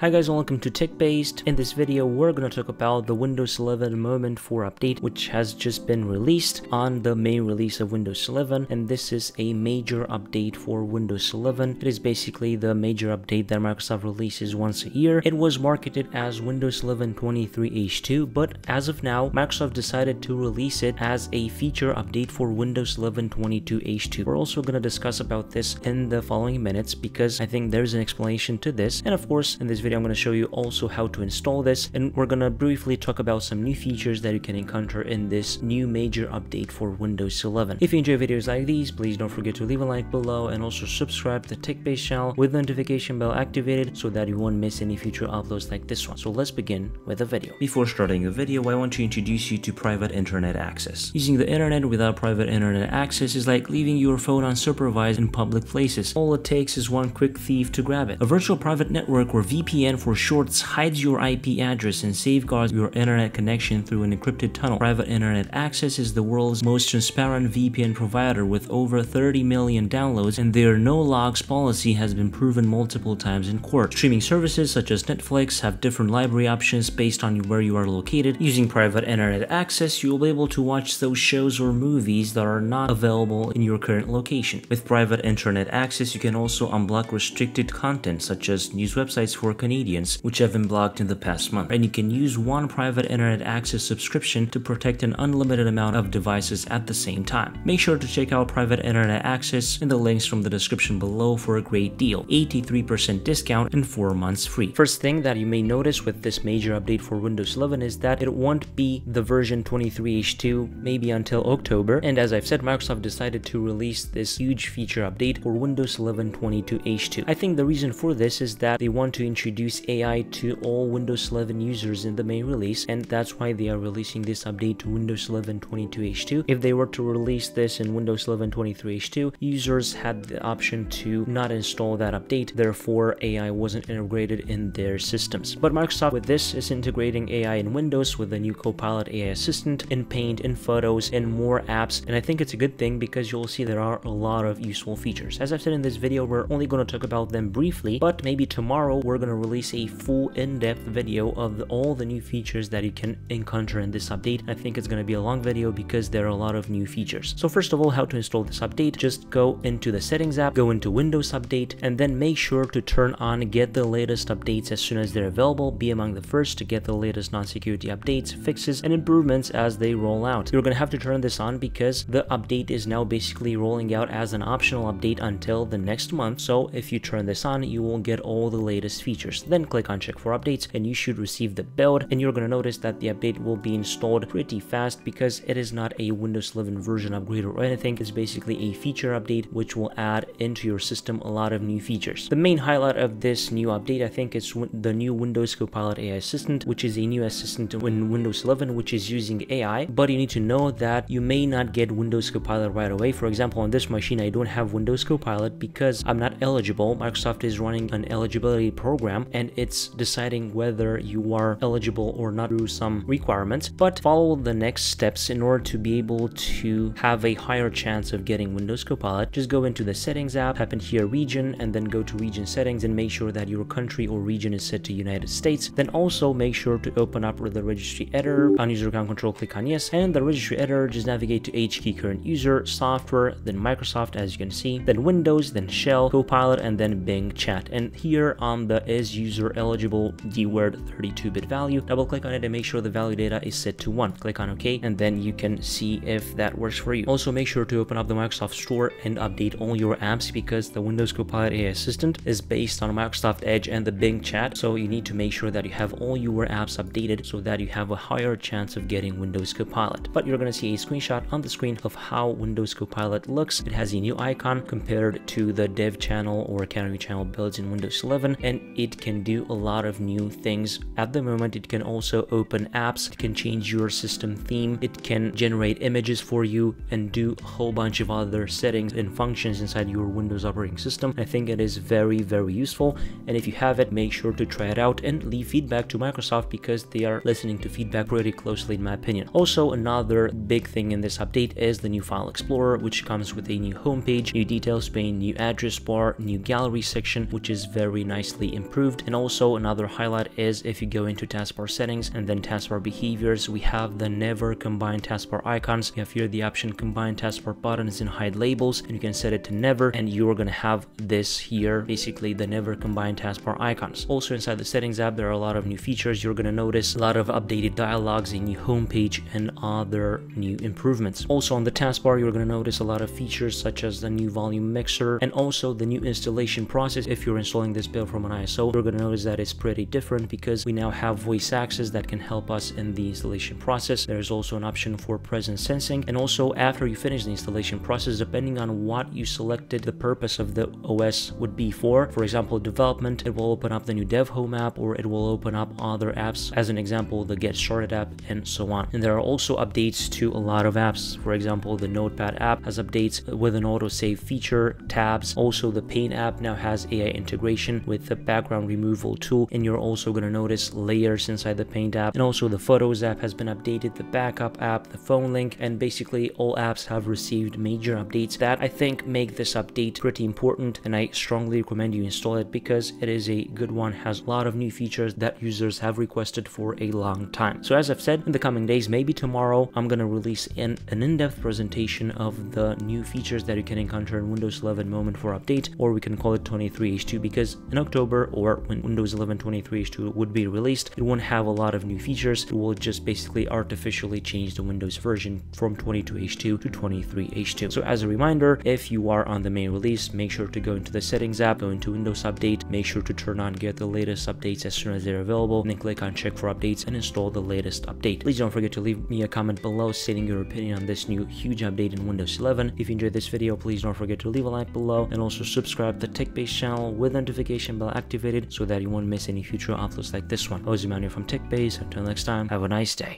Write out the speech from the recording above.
Hi guys and welcome to TechBased. In this video we're going to talk about the Windows 11 Moment 4 update which has just been released on the main release of Windows 11 and this is a major update for Windows 11. It is basically the major update that Microsoft releases once a year. It was marketed as Windows 11 23H2 but as of now Microsoft decided to release it as a feature update for Windows 11 22H2. We're also going to discuss about this in the following minutes because I think there's an explanation to this and of course in this video I'm going to show you also how to install this and we're going to briefly talk about some new features that you can encounter in this new major update for Windows 11. If you enjoy videos like these, please don't forget to leave a like below and also subscribe to the TechBased channel with the notification bell activated so that you won't miss any future uploads like this one. So let's begin with the video. Before starting the video, I want to introduce you to private internet access. Using the internet without private internet access is like leaving your phone unsupervised in public places. All it takes is one quick thief to grab it. A virtual private network or VPN VPN for shorts hides your IP address and safeguards your internet connection through an encrypted tunnel. Private Internet Access is the world's most transparent VPN provider with over 30 million downloads and their no logs policy has been proven multiple times in court. Streaming services such as Netflix have different library options based on where you are located. Using Private Internet Access, you will be able to watch those shows or movies that are not available in your current location. With Private Internet Access, you can also unblock restricted content such as news websites for Canadians, which have been blocked in the past month. And you can use one private internet access subscription to protect an unlimited amount of devices at the same time. Make sure to check out private internet access in the links from the description below for a great deal, 83% discount and 4 months free. First thing that you may notice with this major update for Windows 11 is that it won't be the version 23H2 maybe until October. And as I've said, Microsoft decided to release this huge feature update for Windows 11 22H2. I think the reason for this is that they want to introduce introduce AI to all Windows 11 users in the main release and that's why they are releasing this update to Windows 11 22H2. If they were to release this in Windows 11 23H2, users had the option to not install that update, therefore AI wasn't integrated in their systems. But Microsoft with this is integrating AI in Windows with the new Copilot AI Assistant in Paint, in Photos, and more apps and I think it's a good thing because you'll see there are a lot of useful features. As I've said in this video, we're only going to talk about them briefly, but maybe tomorrow we're going to release a full in-depth video of all the new features that you can encounter in this update. I think it's going to be a long video because there are a lot of new features. So first of all, how to install this update, just go into the settings app, go into Windows Update, and then make sure to turn on get the latest updates as soon as they're available. Be among the first to get the latest non-security updates, fixes, and improvements as they roll out. You're going to have to turn this on because the update is now basically rolling out as an optional update until the next month. So if you turn this on, you will get all the latest features Then click on check for updates and you should receive the build and you're going to notice that the update will be installed pretty fast because it is not a Windows 11 version upgrade or anything. It's basically a feature update which will add into your system a lot of new features. The main highlight of this new update I think is the new Windows Copilot AI Assistant which is a new assistant in Windows 11 which is using AI but you need to know that you may not get Windows Copilot right away. For example on this machine I don't have Windows Copilot because I'm not eligible. Microsoft is running an eligibility program and it's deciding whether you are eligible or not through some requirements but follow the next steps in order to be able to have a higher chance of getting Windows Copilot. Just go into the settings app type in here region and then go to region settings and make sure that your country or region is set to United States. Then also make sure to open up the registry editor. On user account control click on yes. And the registry editor just navigate to H key current user software then Microsoft as you can see then Windows then Shell Copilot and then Bing chat. And here on the is user eligible dword 32-bit value. Double click on it and make sure the value data is set to 1. Click on OK and then you can see if that works for you. Also make sure to open up the Microsoft Store and update all your apps because the Windows Copilot AI Assistant is based on Microsoft Edge and the Bing chat so you need to make sure that you have all your apps updated so that you have a higher chance of getting Windows Copilot. But you're going to see a screenshot on the screen of how Windows Copilot looks. It has a new icon compared to the dev channel or Canary channel builds in Windows 11 and it can do a lot of new things. At the moment, it can also open apps, it can change your system theme, it can generate images for you and do a whole bunch of other settings and functions inside your Windows operating system. I think it is very, very useful. And if you have it, make sure to try it out and leave feedback to Microsoft because they are listening to feedback pretty closely in my opinion. Also, another big thing in this update is the new File Explorer, which comes with a new homepage, new details pane, new address bar, new gallery section, which is very nicely improved improved. And also another highlight is if you go into taskbar settings and then taskbar behaviors, we have the never combine taskbar icons. You have here the option combine taskbar buttons and hide labels and you can set it to never and you're gonna have this here, basically the never combine taskbar icons. Also inside the settings app, there are a lot of new features. You're gonna notice a lot of updated dialogues, a new homepage and other new improvements. Also on the taskbar, you're gonna notice a lot of features such as the new volume mixer and also the new installation process. If you're installing this build from an ISO, you're gonna notice that it's pretty different because we now have voice access that can help us in the installation process. There's also an option for presence sensing and also after you finish the installation process, depending on what you selected the purpose of the OS would be for, for example, development, it will open up the new dev home app or it will open up other apps, as an example, the get started app and so on. And there are also updates to a lot of apps. For example, the Notepad app has updates with an autosave feature, tabs. Also, the Paint app now has AI integration with the background removal tool. And you're also going to notice layers inside the Paint app. And also the Photos app has been updated, the Backup app, the Phone Link, and basically all apps have received major updates that I think make this update pretty important. And I strongly recommend you install it because it is a good one, has a lot of new features that users have requested for a long time. So as I've said, in the coming days, maybe tomorrow, I'm going to release an, an in-depth presentation of the new features that you can encounter in Windows 11 Moment 4 Update, or we can call it 23H2 because in October when Windows 11 23H2 would be released, it won't have a lot of new features. It will just basically artificially change the Windows version from 22H2 to 23H2. So as a reminder, if you are on the main release, make sure to go into the settings app, go into Windows Update, make sure to turn on get the latest updates as soon as they're available, and then click on check for updates and install the latest update. Please don't forget to leave me a comment below stating your opinion on this new huge update in Windows 11. If you enjoyed this video, please don't forget to leave a like below and also subscribe to the TechBased channel with notification bell activated so that you won't miss any future uploads like this one. I was Emmanuel from TechBased. Until next time, have a nice day.